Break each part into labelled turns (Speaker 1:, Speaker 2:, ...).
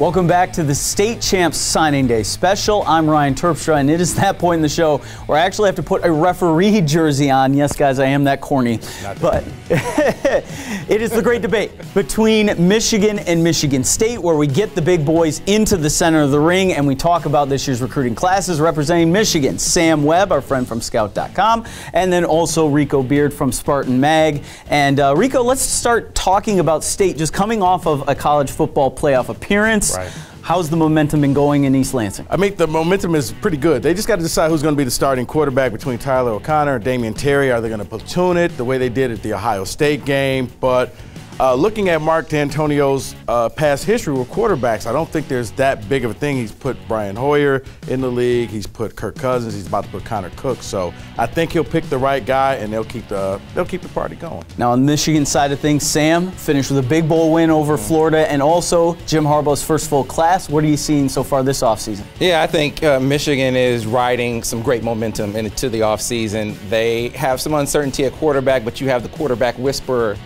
Speaker 1: Welcome back to the State Champs Signing Day special. I'm Ryan Terpstra, and it is that point in the show where I actually have to put a referee jersey on. Yes, guys, I am that corny. But it is the great debate between Michigan and Michigan State, where we get the big boys into the center of the ring and we talk about this year's recruiting classes representing Michigan. Sam Webb, our friend from Scout.com, and then also Rico Beard from Spartan Mag. And uh, Rico, let's start talking about State just coming off of a college football playoff appearance.
Speaker 2: Right.
Speaker 1: How's the momentum been going in East Lansing?
Speaker 2: I mean, the momentum is pretty good. They just got to decide who's going to be the starting quarterback between Tyler O'Connor and Damion Terry. Are they going to platoon it the way they did at the Ohio State game? But uh, looking at Mark Dantonio's uh, past history with quarterbacks, I don't think there's that big of a thing. He's put Brian Hoyer in the league. He's put Kirk Cousins. He's about to put Connor Cook. So I think he'll pick the right guy, and they'll keep the they'll keep the party going.
Speaker 1: Now on the Michigan side of things, Sam finished with a big bowl win over Florida, and also Jim Harbaugh's first full class. What are you seeing so far this offseason?
Speaker 3: Yeah, I think uh, Michigan is riding some great momentum into the offseason. They have some uncertainty at quarterback, but you have the quarterback whisperer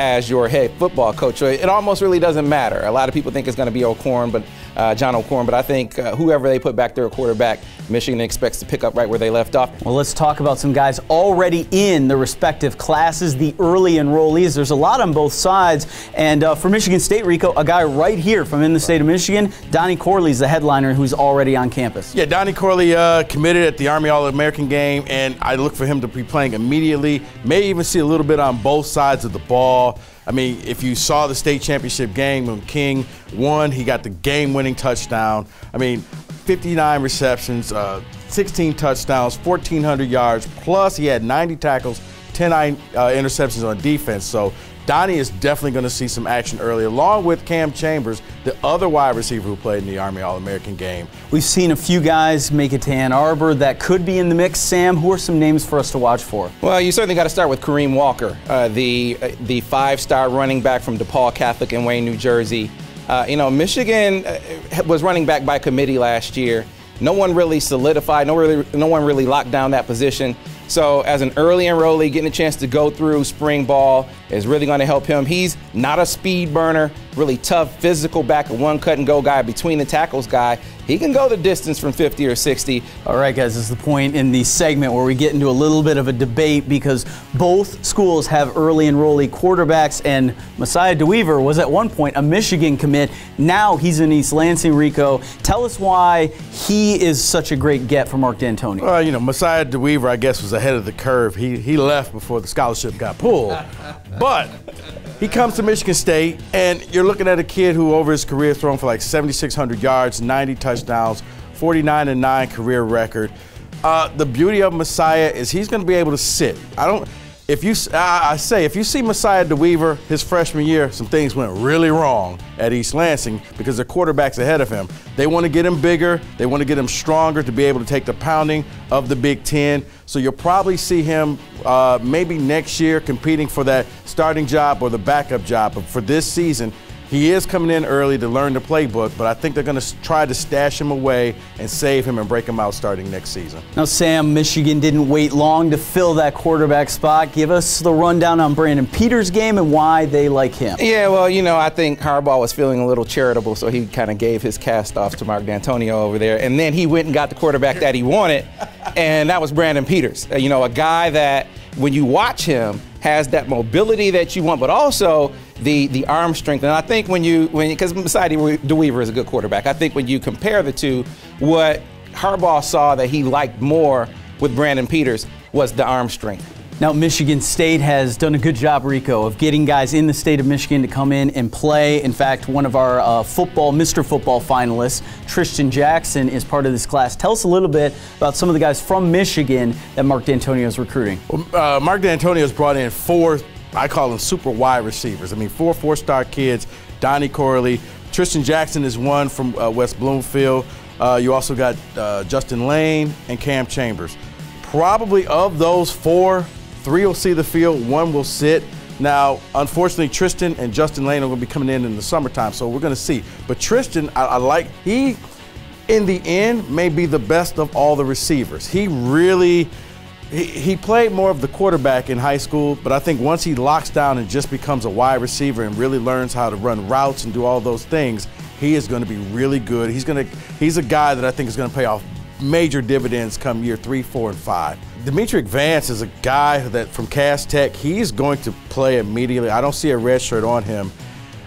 Speaker 3: as your head football coach. So it almost really doesn't matter. A lot of people think it's going to be O'Korn, but uh, John O'Korn, but I think uh, whoever they put back there at quarterback, Michigan expects to pick up right where they left off.
Speaker 1: Well, let's talk about some guys already in the respective classes, the early enrollees. There's a lot on both sides. And uh, for Michigan State, Rico, a guy right here from in the state of Michigan, Donnie Corley is the headliner who's already on campus.
Speaker 2: Yeah, Donnie Corley uh, committed at the Army All-American game, and I look for him to be playing immediately. May even see a little bit on both sides of the ball. I mean, if you saw the state championship game when King won, he got the game-winning touchdown. I mean, 59 receptions, uh, 16 touchdowns, 1,400 yards, plus he had 90 tackles, 10 uh, interceptions on defense. So Donnie is definitely going to see some action early, along with Cam Chambers, the other wide receiver who played in the Army All American game.
Speaker 1: We've seen a few guys make it to Ann Arbor that could be in the mix. Sam, who are some names for us to watch for?
Speaker 3: Well, you certainly got to start with Kareem Walker, uh, the, uh, the five star running back from DePaul Catholic in Wayne, New Jersey. Uh, you know, Michigan uh, was running back by committee last year. No one really solidified, no, really, no one really locked down that position. So as an early enrollee, getting a chance to go through spring ball is really going to help him. He's not a speed burner, really tough, physical back, a one cut and go guy, between the tackles guy. He can go the distance from 50 or 60.
Speaker 1: All right, guys, this is the point in the segment where we get into a little bit of a debate because both schools have early enrollee quarterbacks, and Messiah DeWeaver was at one point a Michigan commit. Now he's in East Lansing, Rico. Tell us why he is such a great get for Mark Dantonio.
Speaker 2: Well, you know, Messiah DeWeaver, I guess, was ahead of the curve. He, he left before the scholarship got pulled. but he comes to Michigan State, and you're looking at a kid who, over his career, thrown for like 7,600 yards, 90 touchdowns, 49 and 9 career record. Uh, the beauty of Messiah is he's going to be able to sit. I don't. If you, I, say, if you see Messiah DeWeaver his freshman year, some things went really wrong at East Lansing because the quarterback's ahead of him. They want to get him bigger. They want to get him stronger to be able to take the pounding of the Big Ten. So you'll probably see him uh, maybe next year competing for that starting job or the backup job. But for this season, he is coming in early to learn the playbook, but I think they're going to try to stash him away and save him and break him out starting next season.
Speaker 1: Now, Sam, Michigan didn't wait long to fill that quarterback spot. Give us the rundown on Brandon Peters' game and why they like him.
Speaker 3: Yeah, well, you know, I think Harbaugh was feeling a little charitable, so he kind of gave his cast off to Mark Dantonio over there, and then he went and got the quarterback that he wanted, and that was Brandon Peters. Uh, you know, a guy that when you watch him has that mobility that you want, but also the the arm strength. And I think when you when because Messiah DeWeaver is a good quarterback, I think when you compare the two, what Harbaugh saw that he liked more with Brandon Peters was the arm strength.
Speaker 1: Now, Michigan State has done a good job, Rico, of getting guys in the state of Michigan to come in and play. In fact, one of our uh, football, Mr. Football finalists, Trishton Jackson, is part of this class. Tell us a little bit about some of the guys from Michigan that Mark Dantonio is recruiting.
Speaker 2: Well, uh, Mark Dantonio has brought in four, I call them super wide receivers. I mean, four four-star kids, Donnie Corley. Trishton Jackson is one from uh, West Bloomfield. Uh, you also got uh, Justin Layne and Cam Chambers. Probably of those four, Three will see the field, one will sit. Now, unfortunately, Trishton and Justin Layne are going to be coming in in the summertime, so we're going to see. But Trishton, I, I like, he, in the end, may be the best of all the receivers. He really, he, he played more of the quarterback in high school, but I think once he locks down and just becomes a wide receiver and really learns how to run routes and do all those things, He is going to be really good. He's going to he's a guy that I think is going to pay off major dividends come year three, four, and five. Demetric Vance is a guy that from Cass Tech, he's going to play immediately. I don't see a red shirt on him.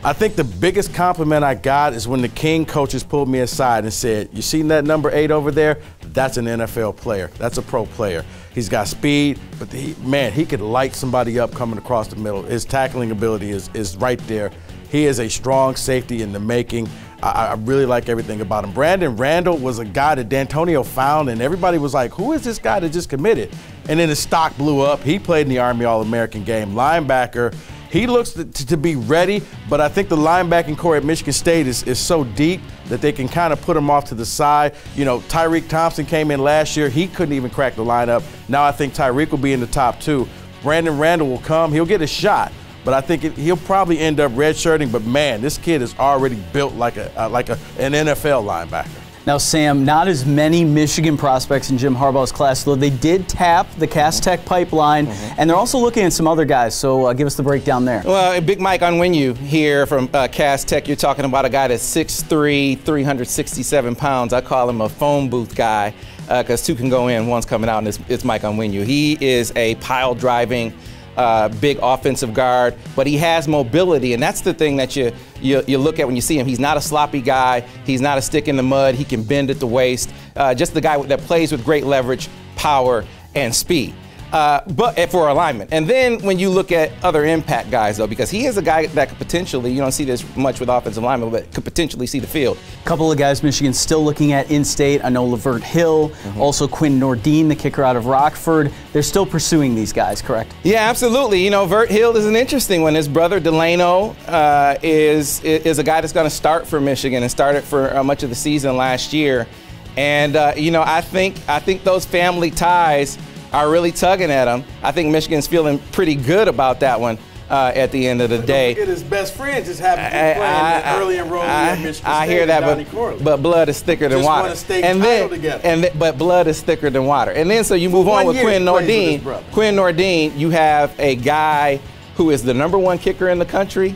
Speaker 2: I think the biggest compliment I got is when the King coaches pulled me aside and said, You seen that number eight over there? That's an NFL player. That's a pro player. He's got speed, but man, he could light somebody up coming across the middle. His tackling ability is, is right there. He is a strong safety in the making. I, I, really like everything about him. Brandon Randle was a guy that Dantonio found, and everybody was like, who is this guy that just committed? And then his stock blew up. He played in the Army All American game, linebacker. He looks to, to, be ready, but I think the linebacking core at Michigan State is, is so deep that they can kind of put him off to the side. You know, Tyriq Thompson came in last year. He couldn't even crack the lineup. Now I think Tyreek will be in the top two. Brandon Randle will come. He'll get a shot but I think it, he'll probably end up redshirting. But man, this kid is already built like a uh, like a, an NFL linebacker.
Speaker 1: Now, Sam, not as many Michigan prospects in Jim Harbaugh's class, though they did tap the Cass Tech pipeline, mm-hmm. and they're also looking at some other guys. So, uh, give us the breakdown there.
Speaker 3: Well, Big Mike Onwenu here from uh, Cass Tech. You're talking about a guy that's 6'3", 367 pounds. I call him a phone booth guy because uh, two can go in, one's coming out, and it's, it's Mike Onwenu. He is a pile driving uh, big offensive guard, but he has mobility, and that's the thing that you, you, you look at when you see him. He's not a sloppy guy. He's not a stick in the mud. He can bend at the waist. Uh, just the guy that plays with great leverage, power, and speed uh, but eh, for alignment. And then when you look at other impact guys, though, because he is a guy that could potentially, you don't see this much with offensive linemen, but could potentially see the field.
Speaker 1: A couple of guys Michigan's still looking at in state. I know Lavert Hill, mm-hmm. also Quinn Nordin, the kicker out of Rockford. They're still pursuing these guys, correct?
Speaker 3: Yeah, absolutely. You know, Vert Hill is an interesting one. His brother Delano uh, is is a guy that's going to start for Michigan and started for uh, much of the season last year. And uh, you know, I think I think those family ties are really tugging at him. I think Michigan's feeling pretty good about that one. Uh, at the end of the day.
Speaker 2: his best friend just happened to be playing I, early enrollment at Michigan I
Speaker 3: hear that, but, but blood is thicker than
Speaker 2: just
Speaker 3: water.
Speaker 2: A state and then, together.
Speaker 3: and th- but blood is thicker than water. And then so you move on with Quinn Nordin. With Quinn Nordin, you have a guy who is the number one kicker in the country.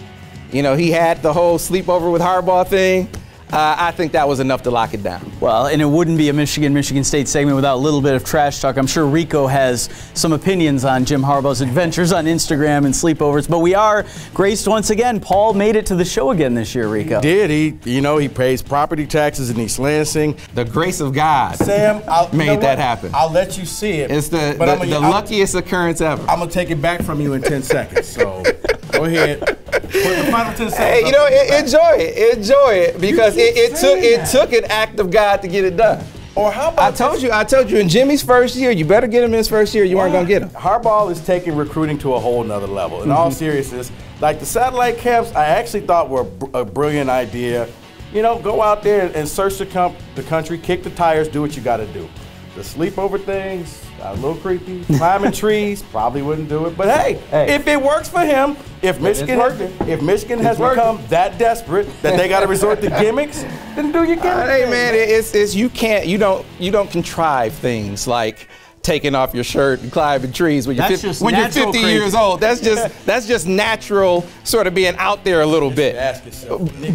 Speaker 3: You know, he had the whole sleepover with Harbaugh thing. Uh, I think that was enough to lock it down.
Speaker 1: Well, and it wouldn't be a Michigan Michigan State segment without a little bit of trash talk. I'm sure Rico has some opinions on Jim Harbaugh's adventures on Instagram and sleepovers, but we are graced once again. Paul made it to the show again this year, Rico.
Speaker 2: He did. He, you know, he pays property taxes in East Lansing.
Speaker 3: The grace of God.
Speaker 2: Sam, I'll,
Speaker 3: made you know that happen.
Speaker 2: I'll let you see it.
Speaker 3: It's the, the, gonna, the luckiest occurrence ever.
Speaker 2: I'm gonna take it back from you in 10 seconds. So go ahead.
Speaker 3: Hey, you know, enjoy it, enjoy it, because it, it took it took an act of God to get it done.
Speaker 2: Or how about
Speaker 3: I told this? you, I told you in Jimmy's first year, you better get him in his first year. You aren't gonna get him.
Speaker 2: Harbaugh is taking recruiting to a whole nother level. In mm-hmm. all seriousness, like the satellite camps, I actually thought were a brilliant idea. You know, go out there and search the, comp- the country, kick the tires, do what you got to do. The sleepover things, a little creepy. Climbing trees, probably wouldn't do it. But hey, hey, if it works for him, if Michigan, has, if Michigan has become that desperate that they got to resort to gimmicks, then do your gimmick. Uh,
Speaker 3: hey man, it's, it's you can't you don't you don't contrive things like taking off your shirt and climbing trees when you're, 50, when you're 50
Speaker 1: crazy.
Speaker 3: years old. That's just that's just natural, sort of being out there a little bit.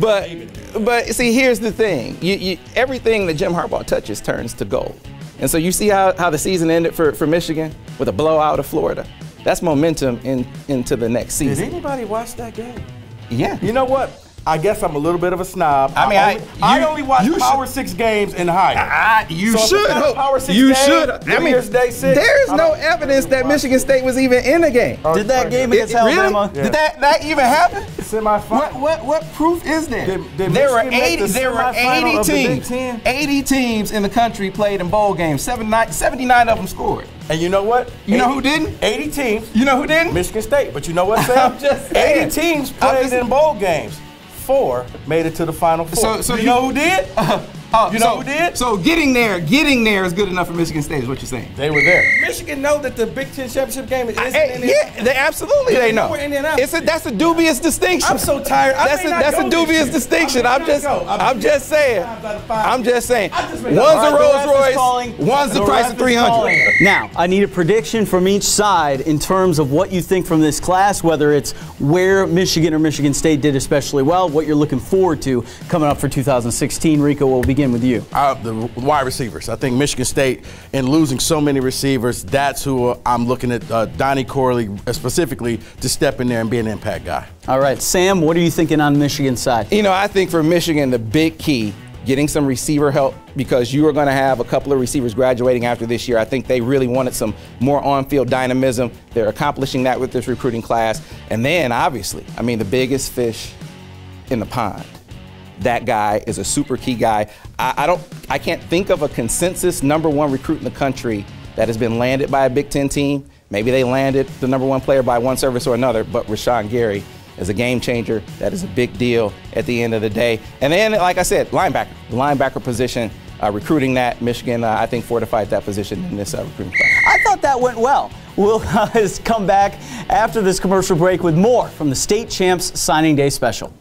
Speaker 3: But but see, here's the thing: you, you, everything that Jim Harbaugh touches turns to gold. And so you see how, how the season ended for, for Michigan with a blowout of Florida. That's momentum in, into the next season.
Speaker 2: Did anybody watch that game?
Speaker 3: Yeah.
Speaker 2: You know what? I guess I'm a little bit of a snob.
Speaker 3: I mean,
Speaker 2: I,
Speaker 3: only, you,
Speaker 2: I only watch Power should. Six games in high.
Speaker 3: I, you
Speaker 2: so
Speaker 3: should.
Speaker 2: Power Six
Speaker 3: you
Speaker 2: game,
Speaker 3: should.
Speaker 2: I mean, Day six,
Speaker 3: there is no evidence that oh, Michigan State was even in the game.
Speaker 1: Oh, did that game against it, Alabama?
Speaker 3: Really? Yeah. Did that, that even happen?
Speaker 2: Semifinal.
Speaker 3: What, what what proof is there? Did, did there were 80. The there were 80 teams. 80 teams in the country played in bowl games. 79, 79 of them scored.
Speaker 2: And you know what?
Speaker 3: You 80, know who didn't?
Speaker 2: 80 teams.
Speaker 3: You know who didn't?
Speaker 2: Michigan State. But you know what, Sam?
Speaker 3: I'm just
Speaker 2: 80 teams played just, in bowl games four made it to the final four.
Speaker 3: So, so
Speaker 2: you, you know who did?
Speaker 3: Oh,
Speaker 2: you know
Speaker 3: so,
Speaker 2: who did?
Speaker 3: So getting there, getting there is good enough for Michigan State, is what you're saying.
Speaker 2: They were there. Michigan know that the Big Ten championship game is
Speaker 3: Hey,
Speaker 2: in
Speaker 3: yeah, they absolutely they know.
Speaker 2: We're in Indianapolis.
Speaker 3: It's a that's a dubious distinction.
Speaker 2: I'm so tired. I
Speaker 3: That's
Speaker 2: may
Speaker 3: a
Speaker 2: not
Speaker 3: that's
Speaker 2: go
Speaker 3: a dubious distinction.
Speaker 2: I
Speaker 3: I'm just.
Speaker 2: I've
Speaker 3: I'm just saying.
Speaker 2: times out of five.
Speaker 3: I'm just saying.
Speaker 2: I just
Speaker 3: One's a
Speaker 2: All right,
Speaker 1: the
Speaker 3: Rolls Royce.
Speaker 1: calling.
Speaker 3: One's the,
Speaker 1: The
Speaker 3: price of 300.
Speaker 1: Now, I need a prediction from each side in terms of what you think from this class, whether it's where Michigan or Michigan State did especially well, what you're looking forward to coming up for 2016. Rico, we'll begin with you.
Speaker 2: Uh, the wide receivers. I think Michigan State, in losing so many receivers, that's who I'm looking at. Uh, Donnie Corley uh, specifically to step in there and be an impact guy.
Speaker 1: All right, Sam, what are you thinking on Michigan side?
Speaker 3: You know, I think for Michigan, the big key, getting some receiver help because you are going to have a couple of receivers graduating after this year. I think they really wanted some more on field dynamism. They're accomplishing that with this recruiting class. And then, obviously, I mean, the biggest fish in the pond. That guy is a super key guy. I, I don't, I can't think of a consensus number one recruit in the country that has been landed by a Big Ten team. Maybe they landed the number one player by one service or another, but Rashan Gary is a game changer. That is a big deal at the end of the day. And then, like I said, linebacker, linebacker position, uh, recruiting that Michigan, uh, I think fortified that position in this uh, recruiting class.
Speaker 1: I thought that went well. We'll come back after this commercial break with more from the State Champs Signing Day Special.